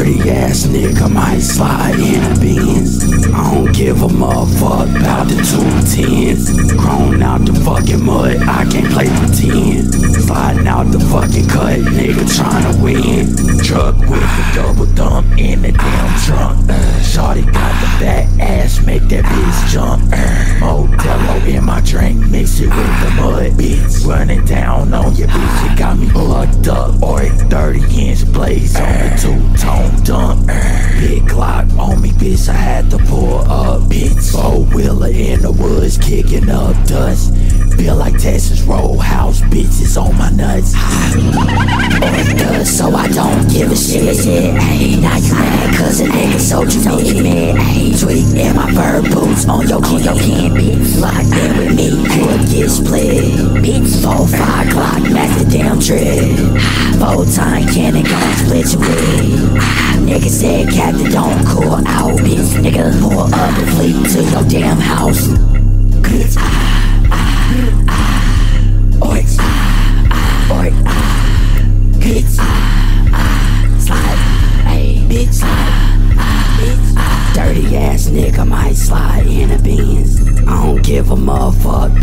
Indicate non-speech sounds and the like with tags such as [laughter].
Dirty ass nigga might slide in a Benz. I don't give a motherfuck about the two tens. Grown out the fucking mud, I can't play pretend. Sliding out the fucking cut, nigga trying to win. Truck with the double thumb in the damn trunk. Uh, Shorty got the fat ass, make that bitch jump. Modelo in my drink, mix it with the mud, bitch. Running down on your bitch, it got me plugged up. On the two tone eh. dump. Big Glock on me, bitch, I had to pull up, bitch. Four wheeler in the woods, kicking up dust. Feel like Texas Roadhouse, bitches on my nuts. [laughs] So I don't give a shit. Ayy, now you mad, cause a nigga sold you man. Ayy, tweak in my fur boots on your on your can, bitch. Locked in with me, you would get split. Bitch, four, five the trip. Four time cannon gon' split your wig. Nigga said, Captain, don't cool out, bitch. Nigga, pull up and flee to your damn house. Bitch, Oi, oi, bitch, slide, hey, bitch, slide, bitch, dirty ass nigga might slide in a Benz. I don't give a motherfuck